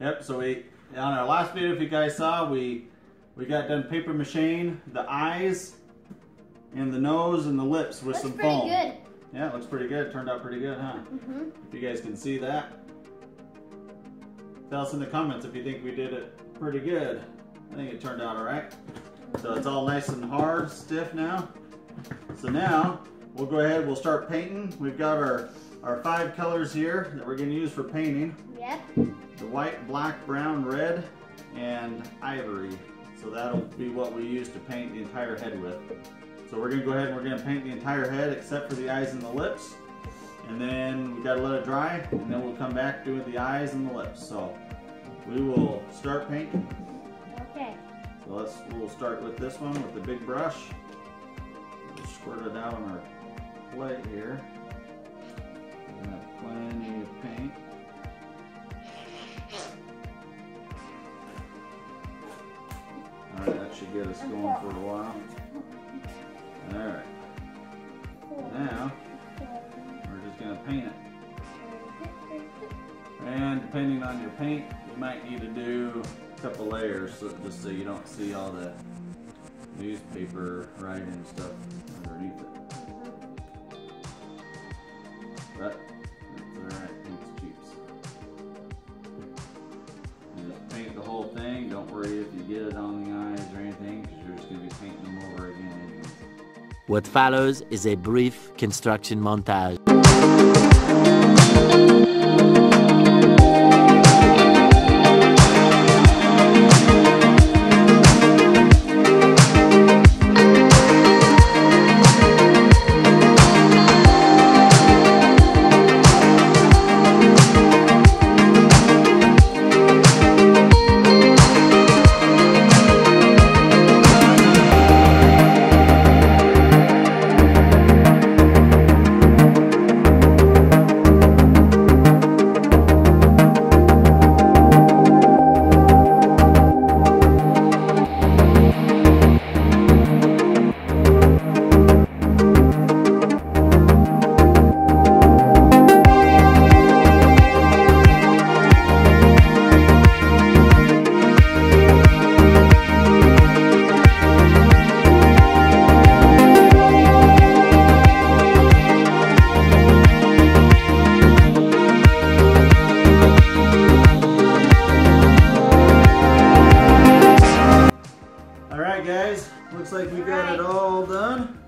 Yep. So we on our last video, if you guys saw, we we got done paper macheing the eyes and the nose and the lips with Looks some pretty foam. good. Yeah, it looks pretty good. Turned out pretty good, huh? hmm If you guys can see that. Tell us in the comments if you think we did it pretty good. I think it turned out alright. So it's all nice and hard, stiff now. So now, we'll go ahead, we'll start painting. We've got our, our five colors here that we're gonna use for painting. Yep. White, black, brown, red, and ivory. So that'll be what we use to paint the entire head with. So we're gonna go ahead and we're gonna paint the entire head except for the eyes and the lips. And then we gotta let it dry, and then we'll come back doing the eyes and the lips. So we will start painting. Okay. So let's we'll start with this one with the big brush. We'll squirt it out on our plate here. Plenty of paint. Should get us going for a while. Alright. Now we're just gonna paint it. And depending on your paint, you might need to do a couple layers so, just so you don't see all the newspaper writing stuff underneath it. What follows is a brief construction montage. Alright guys, looks like we got it all done.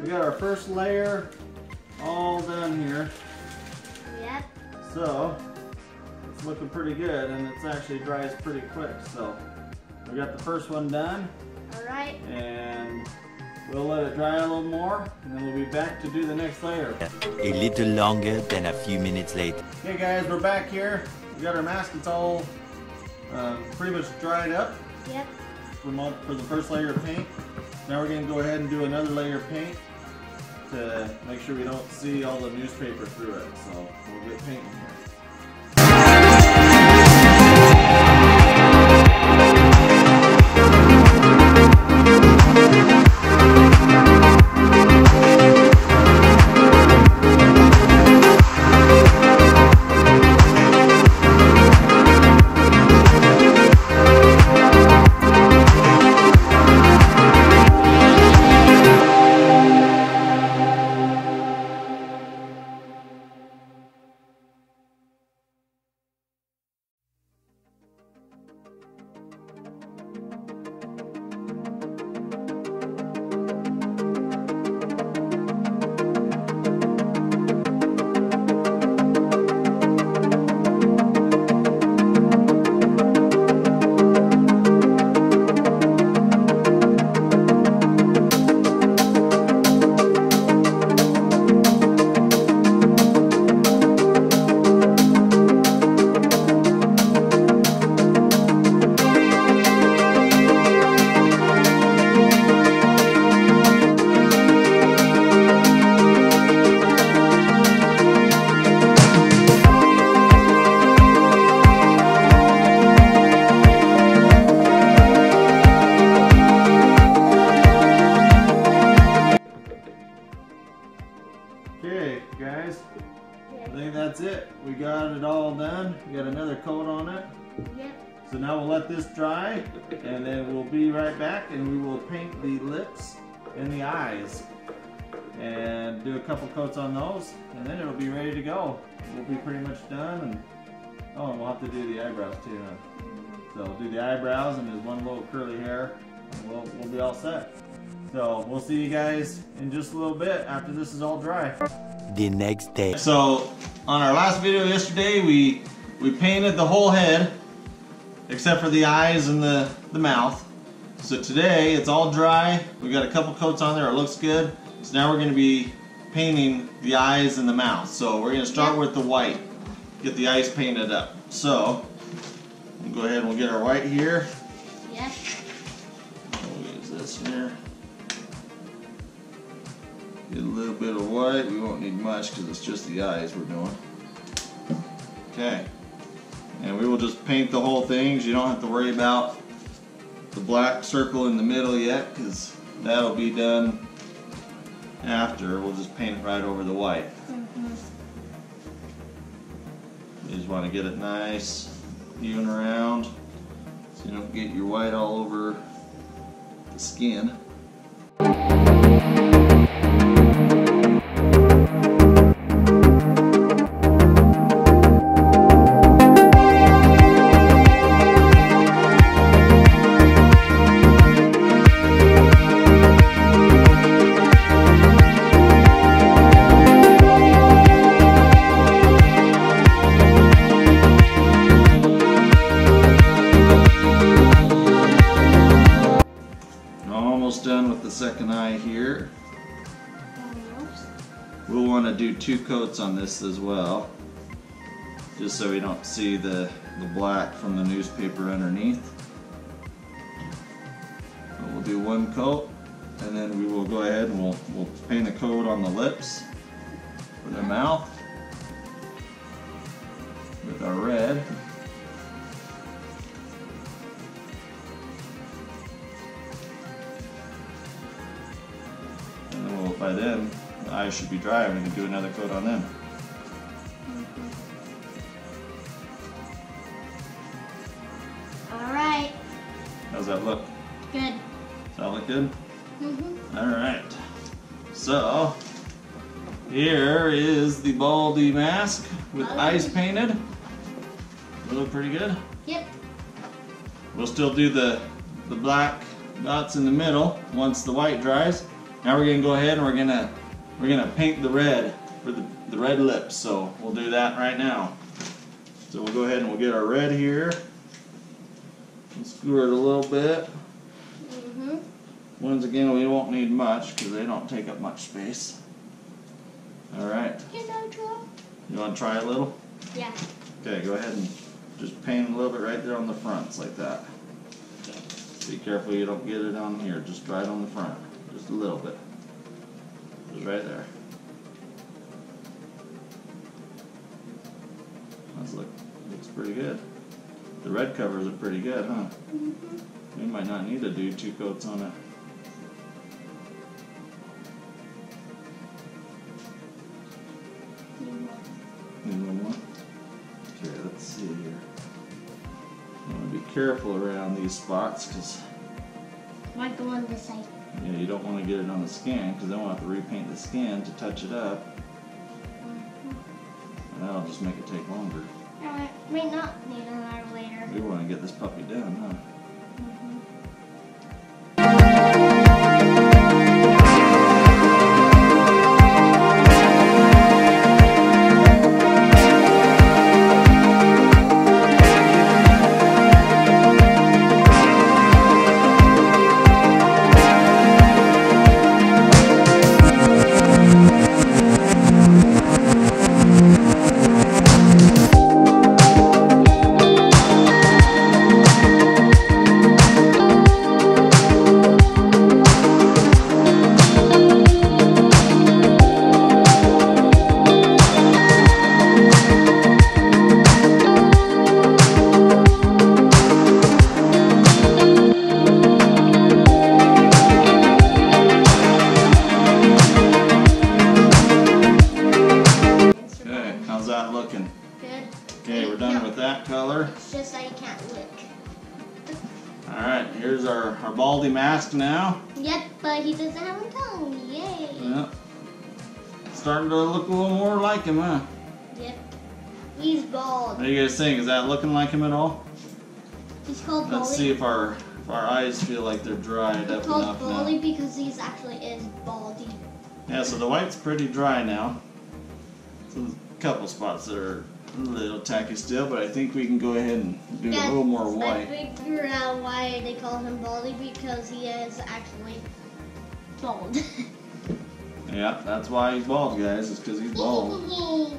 We got our first layer all done here. Yep. So, it's looking pretty good and it's actually dries pretty quick. So, we got the first one done Alright. and we'll let it dry a little more and then we'll be back to do the next layer. A little longer than a few minutes later. Okay guys, we're back here. We got our mask, it's all uh, pretty much dried up Yep. For the first layer of paint. Now we're gonna go ahead and do another layer of paint to make sure we don't see all the newspaper through it. So we'll get painting here. Do a couple coats on those and then it'll be ready to go. We'll be pretty much done and oh and we'll have to do the eyebrows too. Huh? So we'll do the eyebrows and his one little curly hair and we'll, we'll be all set. So we'll see you guys in just a little bit after this is all dry. The next day. So on our last video yesterday, we we painted the whole head except for the eyes and the, the mouth. So today it's all dry. We got a couple coats on there. It looks good. So now we're going to be painting the eyes and the mouth. So we're going to start with the white. Get the eyes painted up. So we'll go ahead and we'll get our white here. Yes. We'll use this here. Get a little bit of white. We won't need much because it's just the eyes we're doing. Okay. And we will just paint the whole thing. You don't have to worry about the black circle in the middle yet because that'll be done after. We'll just paint it right over the white. Mm-hmm. You just want to get it nice, even around, so you don't get your white all over the skin. We'll want to do two coats on this as well. Just so we don't see the, the black from the newspaper underneath. But we'll do one coat and then we will go ahead and we'll, we'll paint a coat on the lips for the mouth with our red. And then we'll, by then, the eyes should be dry and we can do another coat on them. All right. How's that look? Good. Does that look good? Mm-hmm. Alright. So, here is the Baldi mask with Baldi. eyes painted. Look pretty good. Yep. We'll still do the, the black dots in the middle once the white dries. Now we're gonna go ahead and we're gonna we're gonna paint the red for the, the red lips. So we'll do that right now. So we'll go ahead and we'll get our red here. We'll skewer it a little bit. Mm-hmm. Once again, we won't need much because they don't take up much space. Alright, You know, you want to try a little? Yeah. Okay, go ahead and just paint a little bit right there on the fronts like that. Be careful you don't get it on here, just right on the front. Just a little bit. Right there. That's look looks pretty good. The red covers it pretty good, huh? Mm-hmm. We might not need to do two coats on it. Need one more? Okay, let's see here. I want to be careful around these spots because Might go on this side. You, know, you don't want to get it on the skin because then we'll have to repaint the skin to touch it up. And that'll just make it take longer. Uh, Alright. May not need another later. We want to get this puppy done, huh? Our, our Baldi mask now. Yep, but he doesn't have a tongue. Yay. Yep. Starting to look a little more like him, huh? Yep. He's bald. What do you guys think? Is that looking like him at all? He's called Let's Baldi. see if our if our eyes feel like they're dried up He's called enough Baldi now. because he's actually is baldy. Yeah, so the white's pretty dry now. So there's a couple spots that are a little tacky still, but I think we can go ahead and do a little more white. I figure out why they call him Baldi because he is actually bald. Yeah, that's why he's bald, guys. It's because he's bald.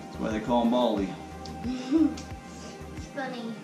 That's why they call him Baldi. it's funny.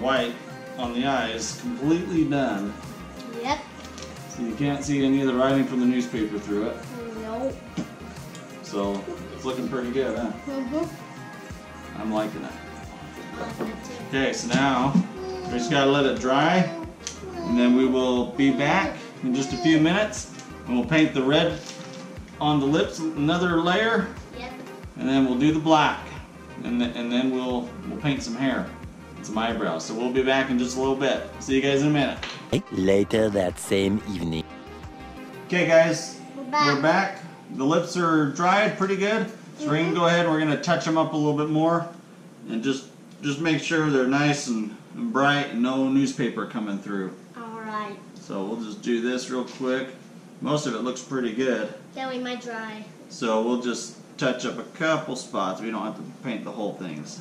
White on the eyes completely done. Yep. So you can't see any of the writing from the newspaper through it. Nope. So it's looking pretty good, huh? Mm-hmm. I'm liking it. Okay, so now we just gotta let it dry and then we will be back in just a few minutes and we'll paint the red on the lips another layer Yep. and then we'll do the black and, th- and then we'll we'll paint some hair and my eyebrows so we'll be back in just a little bit see you guys in a minute Later that same evening. okay guys We're back. we're back the lips are dried pretty good so we're gonna mm-hmm. go ahead and we're gonna touch them up a little bit more and just just make sure they're nice and, and bright and no newspaper coming through Alright. so we'll just do this real quick most of it looks pretty good Then we might dry. So we'll just touch up a couple spots. We don't have to paint the whole things.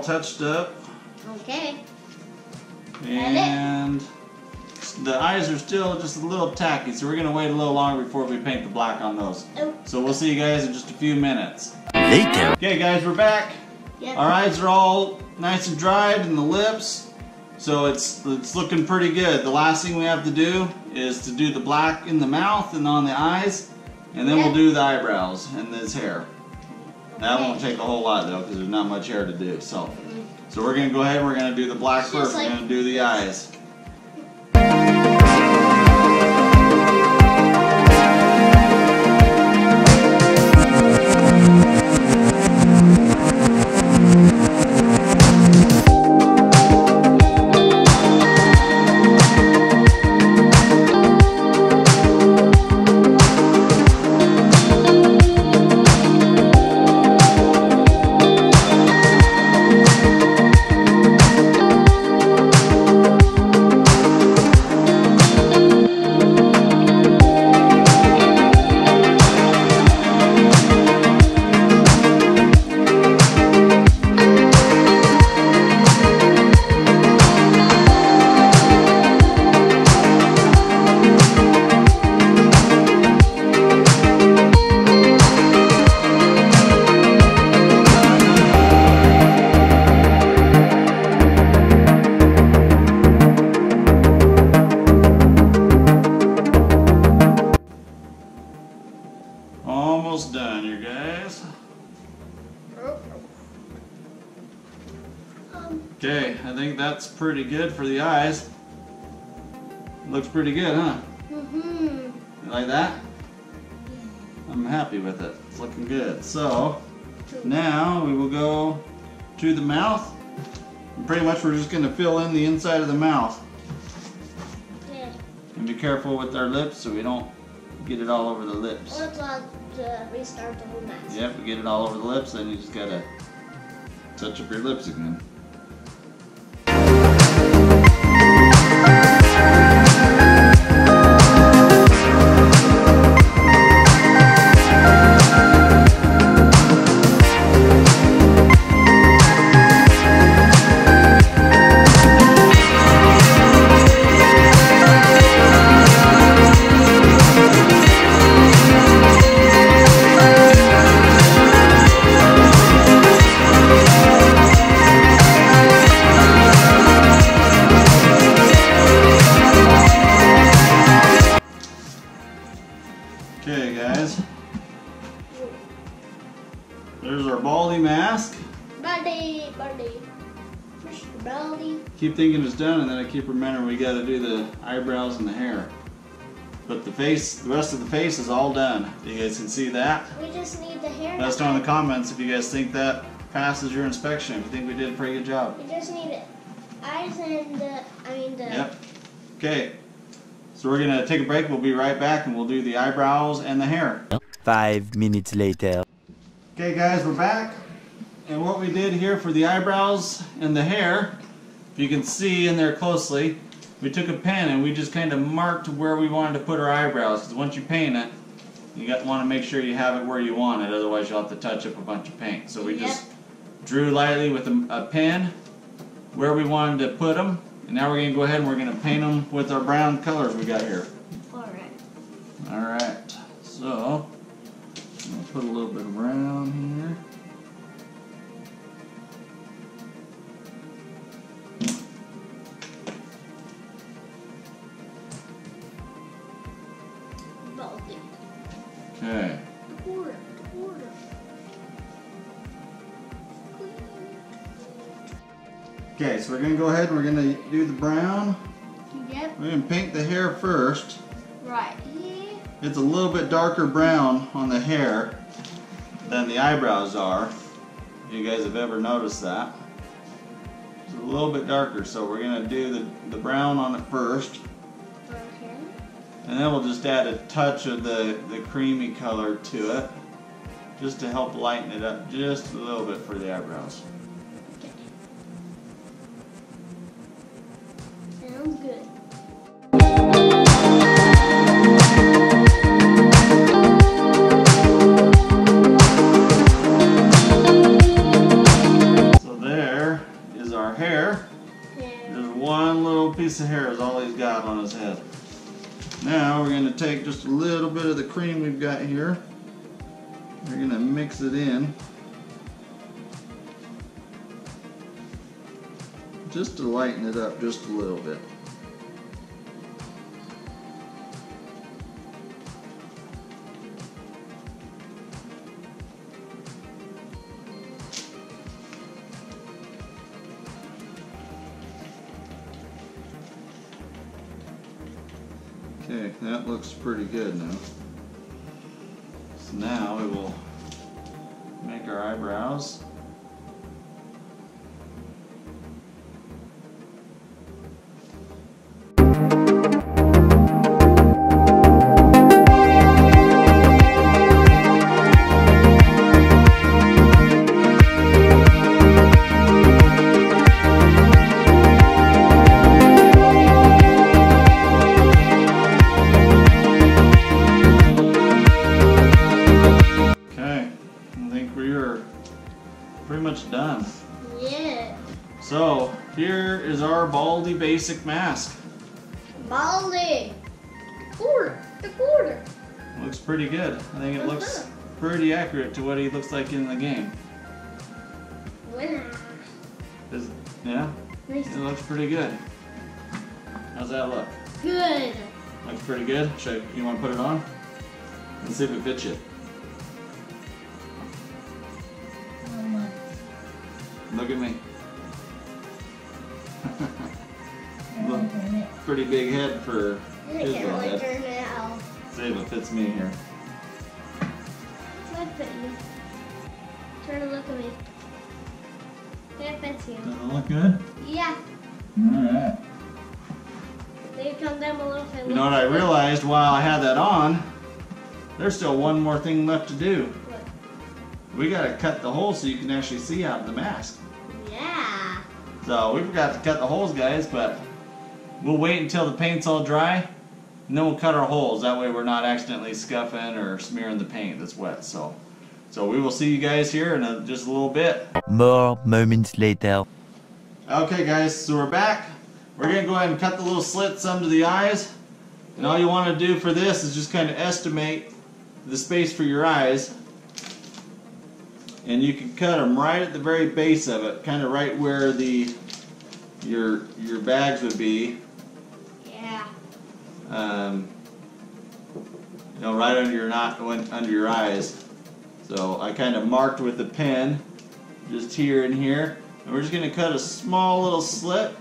All touched up. Okay. And the eyes are still just a little tacky, so we're gonna wait a little longer before we paint the black on those. Oh. So we'll see you guys in just a few minutes. Later. Okay guys, we're back. Yep. Our eyes are all nice and dried and the lips. So it's it's looking pretty good. The last thing we have to do is to do the black in the mouth and on the eyes. And then we'll do the eyebrows and this hair. That won't take a whole lot though, because there's not much hair to do. So, so we're gonna go ahead. and We're gonna do the black like- we're gonna do the eyes. Okay, I think that's pretty good for the eyes. Looks pretty good, huh? mm-hmm. You like that? Yeah. I'm happy with it. It's looking good. So, now we will go to the mouth. And pretty much we're just going to fill in the inside of the mouth. Yeah. And be careful with our lips so we don't get it all over the lips. Let's uh, to restart the whole mask. Yep, we get it all over the lips, then you just gotta touch up your lips again. Face, the rest of the face is all done. You guys can see that. We just need the hair. Let us know in the comments if you guys think that passes your inspection. If you think we did a pretty good job. We just need eyes and the, I mean the. Yep. Okay. So we're gonna take a break. We'll be right back, and we'll do the eyebrows and the hair. Five minutes later. Okay, guys, we're back. And what we did here for the eyebrows and the hair, if you can see in there closely, we took a pen and we just kind of marked where we wanted to put our eyebrows. Because once you paint it, you got want to make sure you have it where you want it. Otherwise, you'll have to touch up a bunch of paint. So we Yep. just drew lightly with a, a pen where we wanted to put them. And now we're going to go ahead and we're going to paint them with our brown colors we got here. Alright. Alright, so I'm gonna put a little bit of brown here. Okay, okay, so we're gonna go ahead and we're gonna do the brown. Yep. We're gonna paint the hair first. Right here. It's a little bit darker brown on the hair than the eyebrows are. You guys have ever noticed that? It's a little bit darker, so we're gonna do the, the brown on it first. And then we'll just add a touch of the, the creamy color to it, just to help lighten it up just a little bit for the eyebrows. Just a little bit of the cream we've got here. We're going to mix it in. Just to lighten it up just a little bit. Okay, that looks pretty good now. So now we will make our eyebrows. Basic mask. Baldi. Quarter. The quarter. Looks pretty good. I think it looks uh-huh. pretty accurate to what he looks like in the game. Winner. Is, yeah, Nice. it looks pretty good. How's that look? Good. Looks pretty good. Should I, you want to put it on? Let's see if it fits you. Oh look at me. Pretty big head for his little head. turn it out. See if it fits me here. Look at you. Turn and look at me. It fits you. Does it look good? Yeah. Alright. They come down below if I You know what I realized while I had that on there's still one more thing left to do. What? We gotta cut the hole so you can actually see out of the mask. Yeah. So we forgot to cut the holes, guys, but we'll wait until the paint's all dry, and then we'll cut our holes. That way we're not accidentally scuffing or smearing the paint that's wet. So, so we will see you guys here in a, just a little bit. More moments later. Okay, guys, so we're back. We're gonna go ahead and cut the little slits under the eyes. And all you want to do for this is just kind of estimate the space for your eyes. And you can cut them right at the very base of it, kind of right where the your your bags would be. Um, you know, right under your not under your eyes. So I kind of marked with the pen, just here and here, and we're just going to cut a small little slit.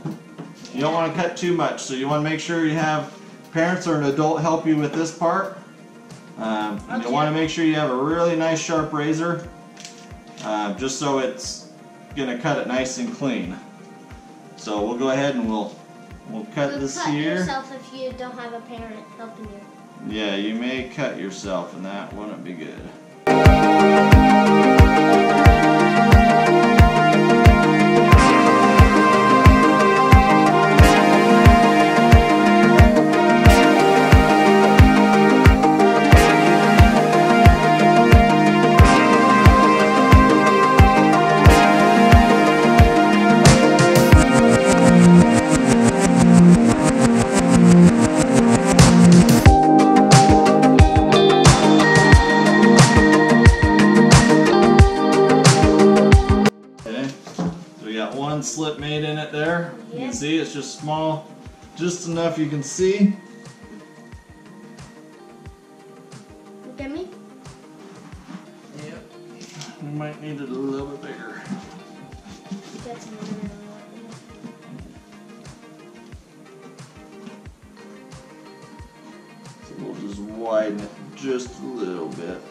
You don't want to cut too much, so you want to make sure you have parents or an adult help you with this part. Um, you want to make sure you have a really nice sharp razor, uh, just so it's going to cut it nice and clean. So we'll go ahead and we'll we'll cut You this cut here. yourself if you don't have a parent helping you. Yeah, you may cut yourself, and that wouldn't be good. Just enough you can see. Look at me. Yep. We might need it a little bit bigger. That's So we'll just widen it just a little bit.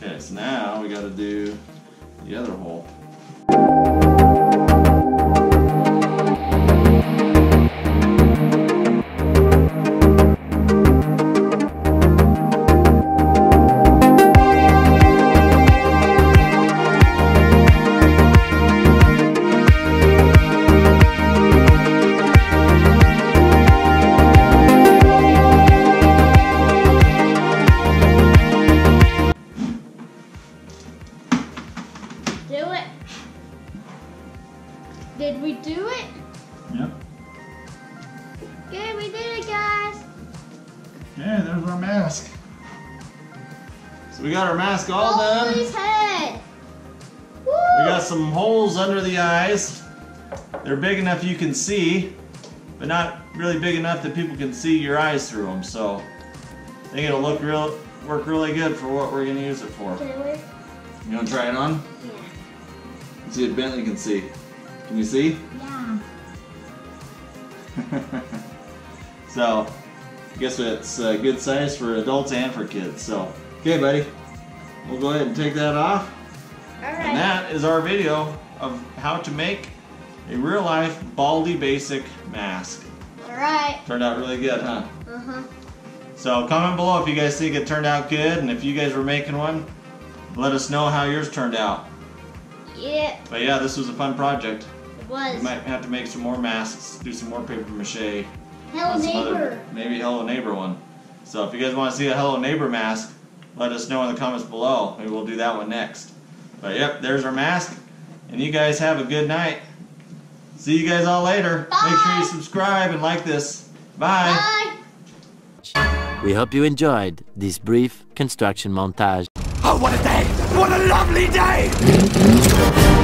Okay, so now we gotta do the other hole. Did we do it? Yep. Good, we did it, guys. Okay, there's our mask. So we got our mask all done. Baldi's head. Woo! We got some holes under the eyes. They're big enough you can see, but not really big enough that people can see your eyes through them. So I think it'll look real, work really good for what we're gonna use it for. Can we? You wanna try it on? Yeah. Let's see if Bentley can see. Can you see? Yeah. so, I guess it's a good size for adults and for kids. So, okay, buddy, we'll go ahead and take that off. All And that is our video of how to make a real life Baldi Basic mask. All right. Turned out really good, huh? Uh huh. So comment below if you guys think it turned out good and if you guys were making one, let us know how yours turned out. Yeah, But yeah, this was a fun project. It We might have to make some more masks, do some more paper mache. Hello, neighbor. other- maybe Hello Neighbor one. So if you guys want to see a Hello Neighbor mask, let us know in the comments below. Maybe we'll do that one next. But yep, there's our mask. And you guys have a good night. See you guys all later. Make sure you subscribe and like this. Bye. Bye. We hope you enjoyed this brief construction montage. Oh, what a day! What a lovely day!